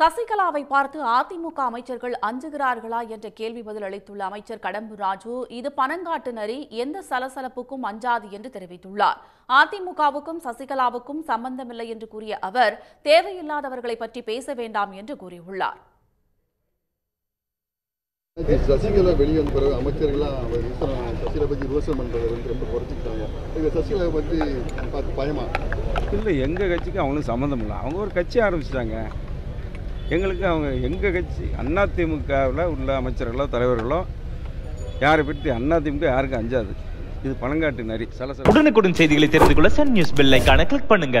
சசிகலாவை பார்த்து அதிமுக அமைச்சர்கள் அஞ்சுகிறார்களா என்ற கேள்வி பதில் அளித்துள்ள அமைச்சர் கடம்பூர் ராஜு இது பனங்காட்டு நரி எந்த சலசலப்புக்கும் அஞ்சாது என்று தெரிவித்துள்ளார். அதிமுகவுக்கும் சசிகலாவுக்கும் சம்பந்தமில்லை என்று கூறிய அவர் தேவையில்லாதவர்களை பற்றி பேச வேண்டாம் என்று கூறியுள்ளார். சசிகலா வெளியே வந்த பிறகு விமர்சனம் சசிகலா பற்றி விமர்சனம் பண்ணுறது வந்து ரொம்ப குறைச்சிக்கிட்டாங்க. இது சசிகலா பற்றி பார்த்து பயமா? இல்லை எங்கள் கட்சிக்கு அவங்களுக்கு சம்மந்தம் இல்லை. அவங்க ஒரு கட்சி ஆரம்பிச்சிட்டாங்க. எங்களுக்கு அவங்க எங்கள் கட்சி அதிமுகவில் உள்ள அமைச்சர்களோ தலைவர்களோ யாரை பற்றி அதிமுக யாருக்கும் அஞ்சாது. இது பழங்காட்டு நரி. சலசல. உடனுக்குடன் செய்திகளை தெரிந்து கொள்ள சன் நியூஸ் பெல் ஐக்கான கிளிக் பண்ணுங்க.